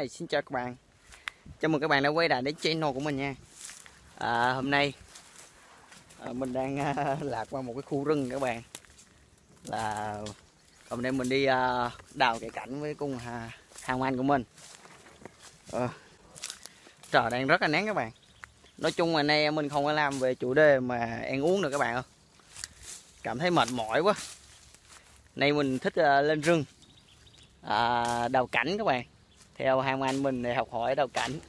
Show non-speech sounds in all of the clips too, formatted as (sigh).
Hi, xin chào các bạn. Chào mừng các bạn đã quay lại đến channel của mình nha. À, Hôm nay à, Mình đang à, (laughs) lạc qua một cái khu rừng các bạn. Là Hôm nay mình đi à, đào cây cảnh với cùng à, hàng anh của mình. À, Trời đang rất là nắng các bạn. Nói chung là nay mình không có làm về chủ đề mà ăn uống được các bạn ơi. Cảm thấy mệt mỏi quá. Nay mình thích à, lên rừng à, đào cảnh các bạn theo hai anh mình để học hỏi đào cảnh.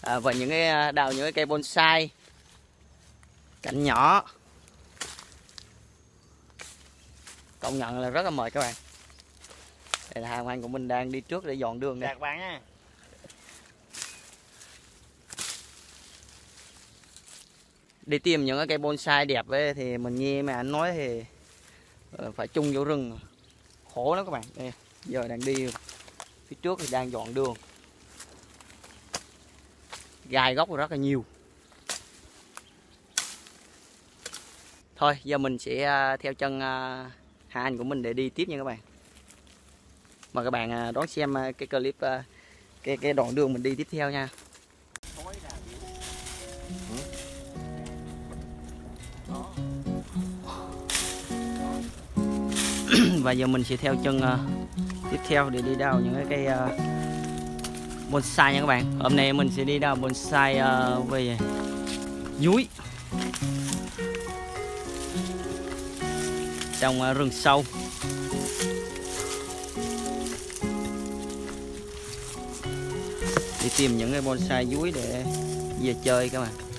À, và những cái à, đào những cái cây bonsai. Cảnh nhỏ. Công nhận là rất là mệt các bạn. Đây là hai anh của mình đang đi trước để dọn đường đây. Các bạn nha. Đi tìm những cái cây bonsai đẹp ấy, thì mình nghe mà anh nói thì ờ, phải chung vô rừng. Khổ lắm các bạn. Đây giờ đang đi phía trước thì đang dọn đường. Gai gốc rất là nhiều. Thôi, giờ mình sẽ à, theo chân à, hai anh của mình để đi tiếp nha các bạn. Mời các bạn à, đón xem cái clip cái cái đoạn đường mình đi tiếp theo nha. Và giờ mình sẽ theo chân tiếp theo để đi đào những cái cây uh, bonsai nha các bạn. Hôm nay mình sẽ đi đào bonsai uh, về núi. Trong uh, rừng sâu. Đi tìm những cái bonsai dúi để về chơi các bạn.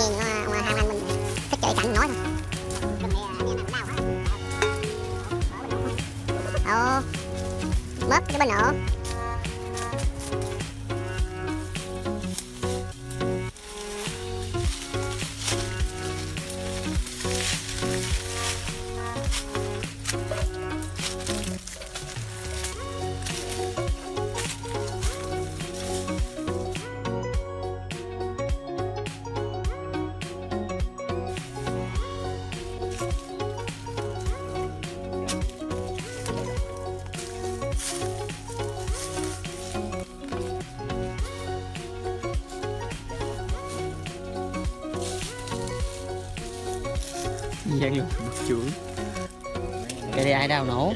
Bạn mình chỉ nghe những ông hai anh mình thích chơi cảnh nói thôi Ồ, mất cái bên nữa gian luôn bậc trưởng. Cái này ai đào nổ?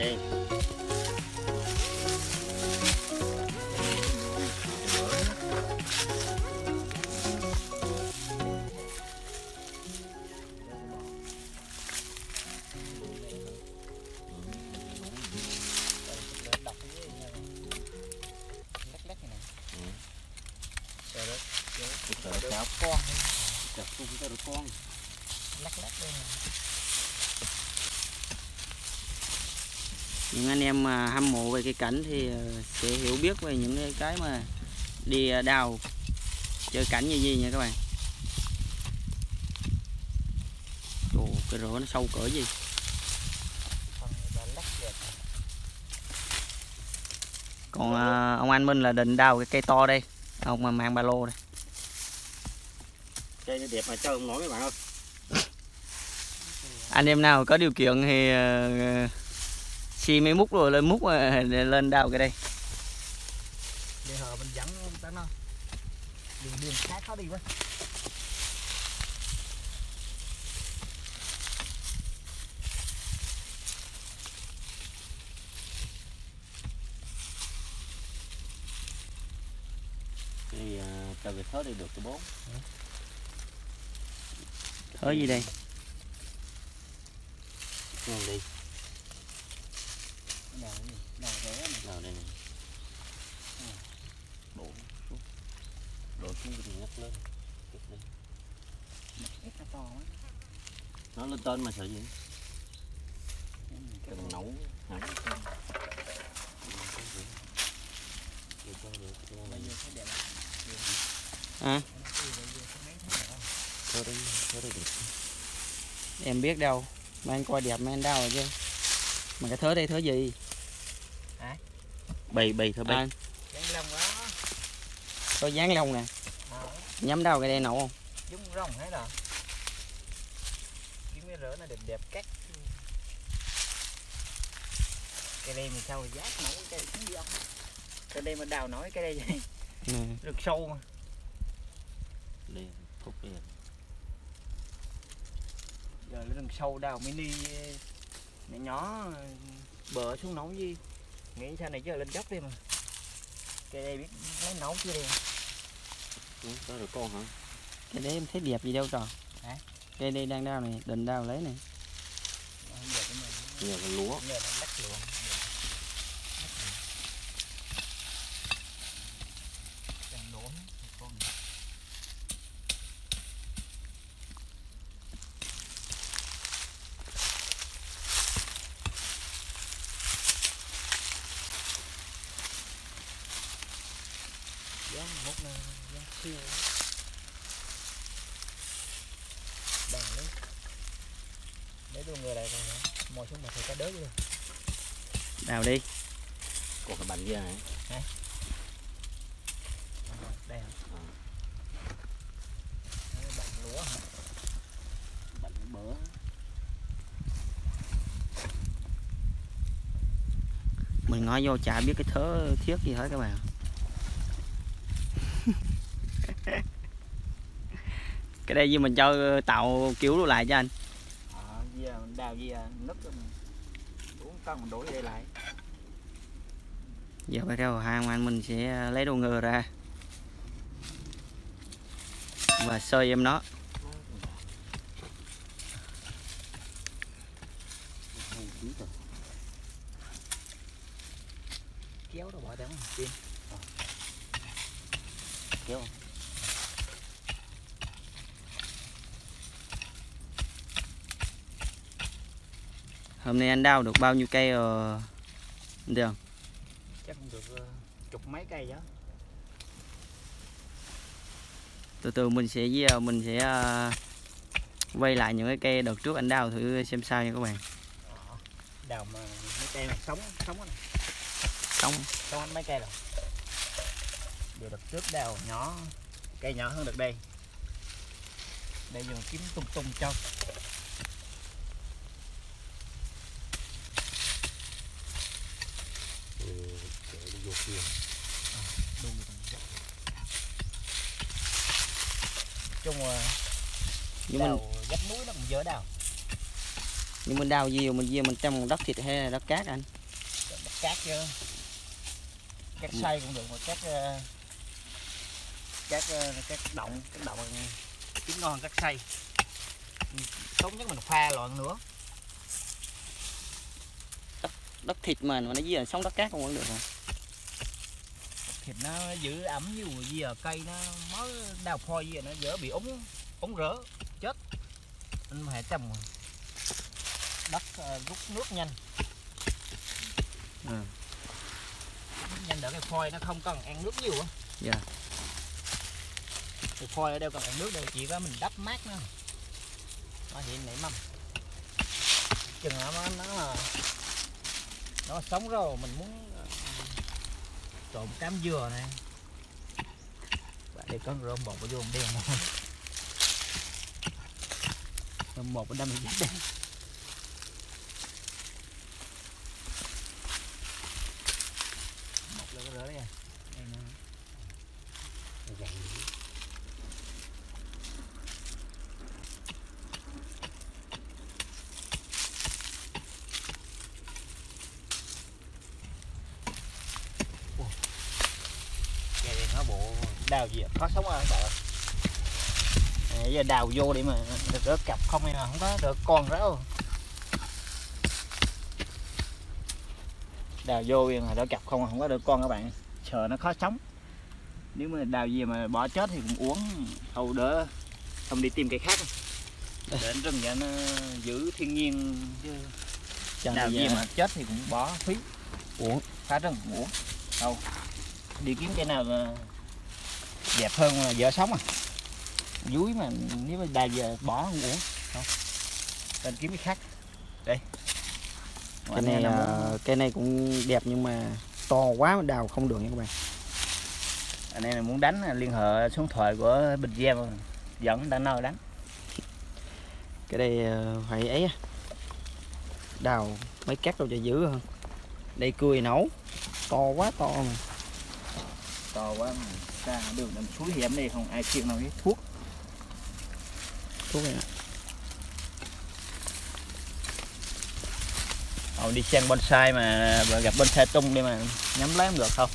Con chặt Mì cái con lắc lắc lỡ những anh em mà hâm mộ về cái cảnh thì ờ, sẽ hiểu biết về những cái mà đi ờ, đào chơi cảnh như gì nha các bạn. Ồ, cái rổ nó sâu cỡ gì? Còn à, ông anh Minh là định đào cái cây to đây ông mà mang ba lô đây. Cây nó đẹp mà chơi không nổi các bạn ơi. Anh em nào có điều kiện thì xi mấy múc rồi lên múc uh, (laughs) lên đào cái đây. Để hờ mình dẫn ta nó. Đường đường khác khó đi quá. Thì cho cái thớ đi được cái bốn thớ gì đây? Nhìn đi Nào đây Nào đây Nào đây này. Đổ xuống. Đổ xuống thì nhấc lên. Kịp đi Ít nó to quá nó lên tên mà sợ gì? Cần nấu. Hả? À, em biết đâu. Mà anh coi đẹp mà anh đau rồi chứ. Mà cái thớ đây thớ gì bầy bầy thôi bầy. À, Dán lông đó. Có dán lông nè. Ờ, nhắm đâu cái đây nổ không? Giống rồng hết rồi kiếm cái rỡ nó đẹp đẹp cắt. Cái đây mình sao mà giác nổi cái này cũng gì không cái đây mà đào nổi cái đây vậy. Nè. được sâu mà. Liền phúc liền. Giờ nó rừng sâu đào mini nhỏ nhỏ bờ xuống nấu gì nghĩ sao này chứ lên dốc đi mà. Cái đây biết lấy nấu kia đi? Ừ, đó rồi con hả? Cái đấy em thấy đẹp gì đâu trò. Hả? cái đây đang đau này định đau lấy này. Nhờ cái lúa. Giờ nó lắc luôn Chẳng đốn con dán mốt nè siêu bằng đấy lấy luôn người này hả mò xuống mà thầy cá đớt luôn đào đi. Còn cái bánh kia này. Đây hả? Ờ. Lúa hả? Bánh bữa mình ngó vô chả biết cái thớ thiết gì hết các bạn (laughs) cái đây gì mình cho tạo kiểu luôn lại cho anh. Ờ à mình đào gì à nứt uống cân mình đổ đây lại. Giờ bắt đầu hai ông anh mình sẽ lấy đồ ngừa ra. Và sơi em nó. Kéo đâu bỏ đóng tim kéo hôm nay anh đào được bao nhiêu cây rồi được không chắc cũng được ờ, chục mấy cây đó. Từ từ mình sẽ với- mình sẽ ờ, quay lại những cái cây đợt trước anh đào thử xem sao nha các bạn. Ờ, đào mà mấy cây này sống sống này sống. Hết mấy cây rồi. Giờ đợt trước đào nhỏ cây nhỏ hơn được đây. Đây giờ kiếm tung tung cho ừ, đu chung là nhưng mình dắt núi nó cũng dở đào. Nhưng mình đào gì mình gì mình trong đất thịt hay là đất cát anh? Đất cát chứ. Cát xay cũng được mà cát ờ, cát ờ, cát động cát động kiếm ngon cát xay. Ừ, tốt nhất mình pha loạn nữa. Đất thịt mà mà nó gì là sống đất cát không vẫn được hả thịt nó giữ ẩm như gì à cây nó mới đào phôi gì nó dở bị úng úng rỡ chết. Anh phải trồng đất ờ, rút nước nhanh. Ừ. Nhanh đỡ cái phôi nó không cần ăn nước nhiều á. Dạ. cái phôi ở đâu cần ăn nước đâu chỉ có mình đắp mát nó. Nó hiện nảy mầm. Chừng nó nó nó, nó sống rồi mình muốn trộn cám dừa này. Bạn đây có rơm bột vô rơm đen không rơm bột ở đâm mình đen một là cái rỡ đây à đây nè Cái này nó bộ đào gì khó sống các bạn à, giờ đào vô để mà được rớt cặp không hay là không có được con đâu. đào vô là đỡ cặp không không có được con các bạn. Sợ nó khó sống. Nếu mà đào gì mà bỏ chết thì cũng uống hầu đỡ không đi tìm cây khác. Đến rừng cho nó giữ thiên nhiên chứ. Chẳng nào gì mà chết thì cũng bỏ phí. Uổng. phá rừng uổng. Đâu đi kiếm cái nào mà đẹp hơn vợ sống à. Dúi mà nếu mà đài giờ bỏ không uổng. Không. Nên kiếm cái khác. Đây. Cái này là à, cái này cũng đẹp nhưng mà to quá đào không được nha các bạn. Anh em là muốn đánh là liên hệ số điện thoại của Bình Giang dẫn đang nơi đánh. Cái đây à, phải ấy đào mấy cát đâu cho giữ hơn. Đây cười nấu. To quá to mà. To quá mà xa đường làm suối hiểm đây không ai chịu nào hết thuốc thuốc này. Ờ, đi xem bonsai mà gặp bonsai tung đi mà nhắm lấy không được không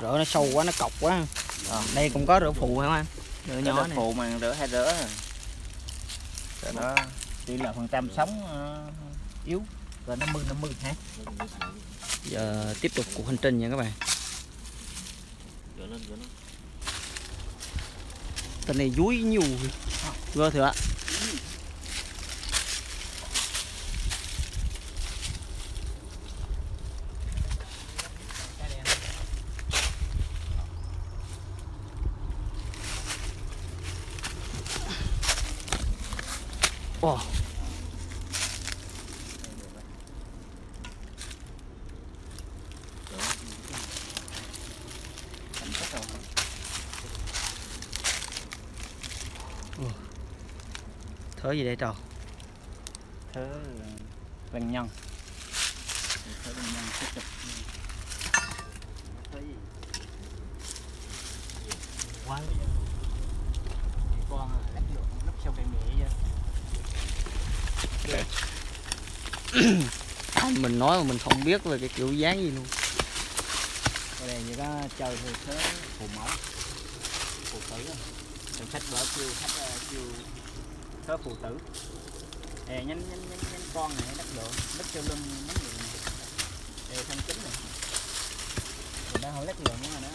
rỡ nó sâu quá nó cọc quá Ờ. đây cũng có rỡ phụ hả anh rỡ nhỏ đợt này phụ mà rửa hay rửa à. rồi đó tỷ lệ phần trăm sống ờ, yếu rồi năm mươi năm mươi ha giờ tiếp tục cuộc hành trình nha các bạn lên, dưới nó. Tần này dúi nhiều. Vâng, Vừa thử ạ. Ồ. Thớ gì đây trò thứ vàng nhân. Thứ vàng nhân tiếp tục. Quá con lắp được lắp sau cây mẹ vậy? (coughs) Mình nói mà mình không biết về cái kiểu dáng gì luôn. Ở đây như có chơi thì thế phụ mẫu. Phụ tử. Rồi sách vở kêu sách ờ, thế phụ tử. Ê, nhánh nhánh nhánh nhánh con này đắp được đắp sau lưng nhánh gì này. Ê, thân chính này. Rồi nó không lách lượng nhưng mà nó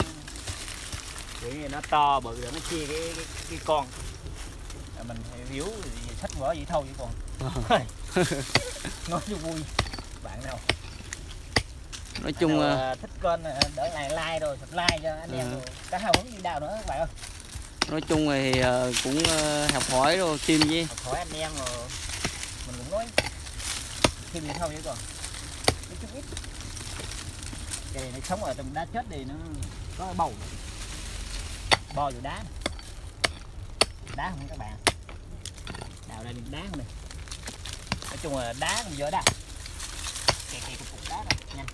kiểu như nó to bự rồi nó chia cái cái, cái con. Rồi mình hiểu thì sách vở vậy thôi chứ còn. (laughs) Nói cho vui. Bạn nào Nói chung nào, ờ, à, thích con à, đỡ lại like rồi subscribe cho anh em Ừ. rồi. Có hào hứng gì đâu nữa các bạn ơi nói chung thì ờ, cũng ờ, học hỏi rồi kim với học hỏi anh em rồi mình cũng nói thêm gì thôi chứ còn. Nói chút ít. Cái này nó sống ở trong đá chết thì nó có bầu. Bo vào đá. Này. đá không các bạn. Đào ra những đá không này nói chung là đá cũng dở đá. Kẹt kẹt cục đá này nhanh.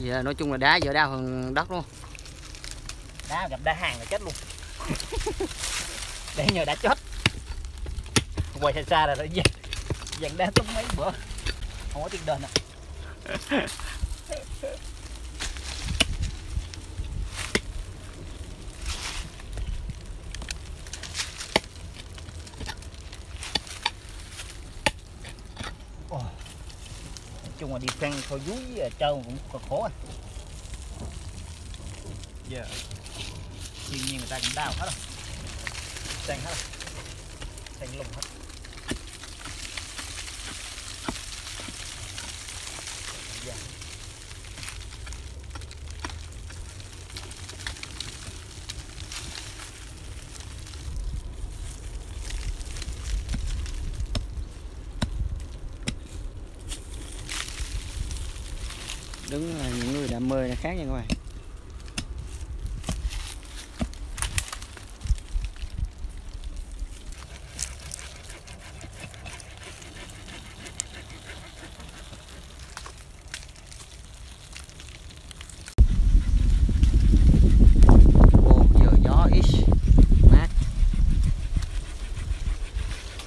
Giờ nói chung là đá dở đau hơn đất luôn đá gặp đá hàng là chết luôn (laughs) để nhờ đã chết. Quay xa xa rồi nó dặn dặn đá tốn mấy bữa. Không có tiền đền à. Chung là đi săn thôi, dúi à, trâu cũng khó à. Giờ thiên nhiên người ta cũng đào hết rồi. Xanh hết rồi. Xanh lùng hết. Dạ. Đứng là những người đam mê là khác nha các bạn Ồ, giờ gió ít mát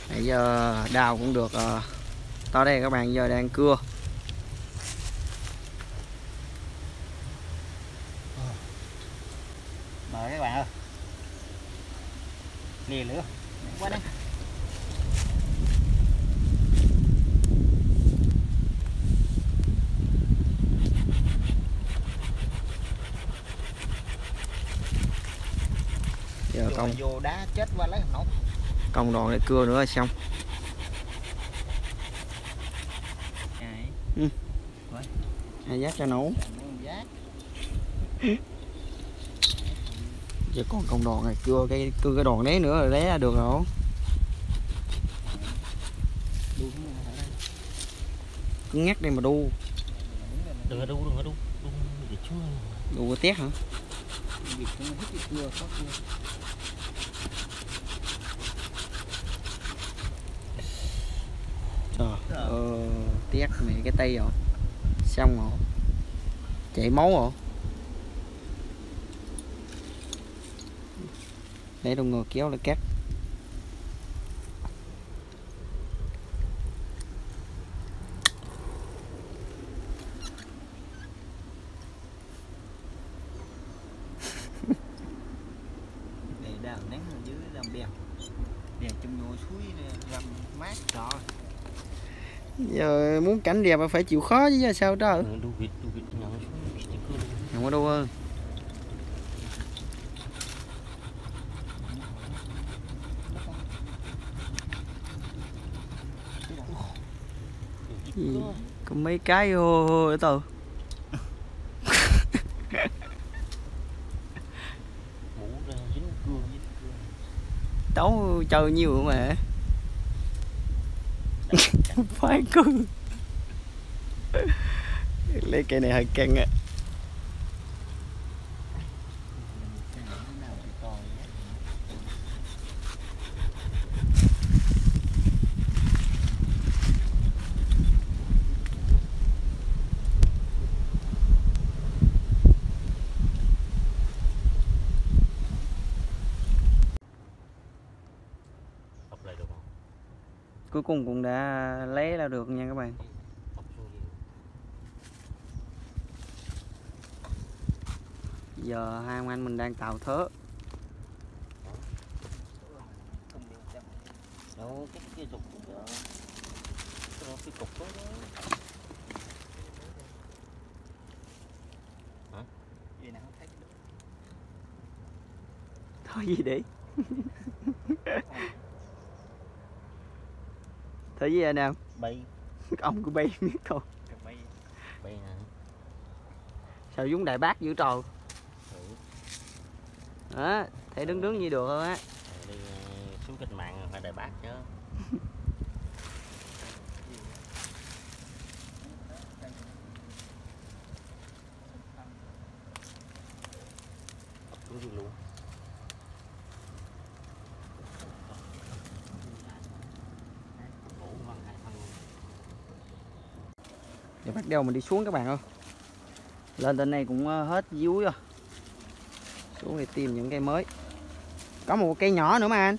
Bây giờ đào cũng được uh, to đây các bạn giờ đang cưa. Mời các bạn ơi. Lìa lửa. Quá đấy giờ công vô đá chết qua lấy không công đoạn để cưa nữa là xong. Đấy, hai giác cho nấu giờ còn công đoạn này cưa cái cưa cái đoạn đấy nữa rồi đấy là được rồi. Đây. Cứng nhắc đi mà đu. Đừng có đu đừng có đu. Đu để chúa đu cái tiếc hả việc nó hết cái cưa có cưa trời ờ, tiếc mẹ cái tay rồi. Xong rồi. Chảy máu rồi. Để đồng ngồi kéo lại cắt. Để đào nắng ở dưới làm bèo để trong nhô suối làm mát rồi giờ muốn cảnh đẹp phải chịu khó chứ sao đó cưa đu không có đâu ơi gì? Có mấy cái ô từ (laughs) mũ ra dính cưa dính cưa tấu chơi nhiều mà (laughs) phải cưng lấy cây này hơi căng á à lại được không cuối cùng cũng đã lấy ra được nha các bạn giờ hai ông anh mình đang tạo thớ đâu cái dục cái cục đó nào thấy thôi gì đấy. (laughs) thấy gì anh em? Bay. (laughs) Ông cứ bay biết thôi. Bay. Bay nè sao giống đại bác dữ trời. Thử đó thấy đứng đứng như được thôi á? Đi ờ, xuống cách mạng phải đại bác chứ. (laughs) Xuống luôn ngủ bằng hai thân giờ bắt đầu mình đi xuống các bạn ơi. Lên trên này cũng ờ, hết dúi rồi. Xuống để tìm những cây mới. Có một cây nhỏ nữa mà anh.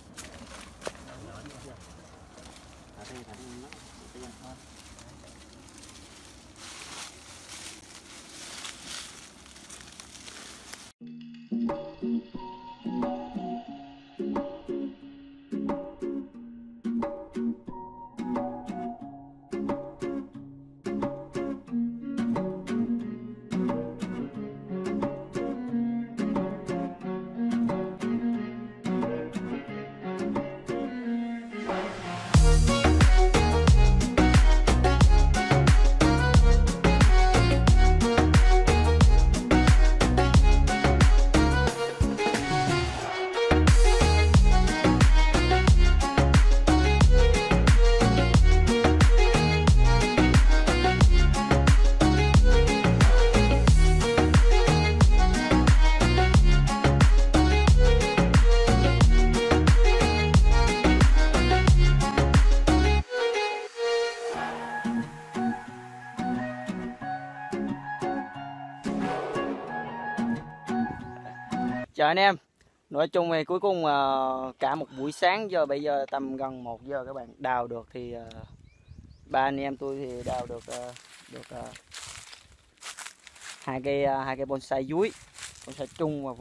Chào anh em, nói chung thì cuối cùng ờ, cả một buổi sáng giờ, bây giờ tầm gần 1 giờ các bạn đào được thì ờ, ba anh em tôi thì đào được ờ, được hai cây hai cây bonsai dúi bonsai trung và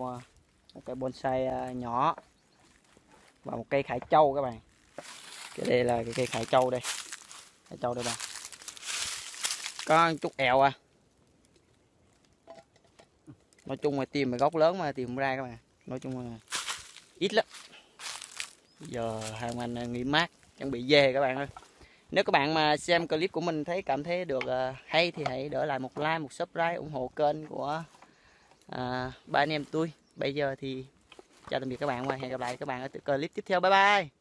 một cây bonsai nhỏ và một cây khải châu các bạn. Cái đây là cái cây khải châu đây, khải châu đây bạn. Có chút ẹo à nói chung là tìm mà gốc lớn mà tìm không ra các bạn nói chung là ít lắm. Giờ hàng anh ờ, nghỉ mát chuẩn bị về các bạn ơi. Nếu các bạn mà xem clip của mình thấy cảm thấy được ờ, hay thì hãy đỡ lại một like một subscribe ủng hộ kênh của à, ba anh em tôi bây giờ thì chào tạm biệt các bạn và hẹn gặp lại các bạn ở clip tiếp theo. Bye bye!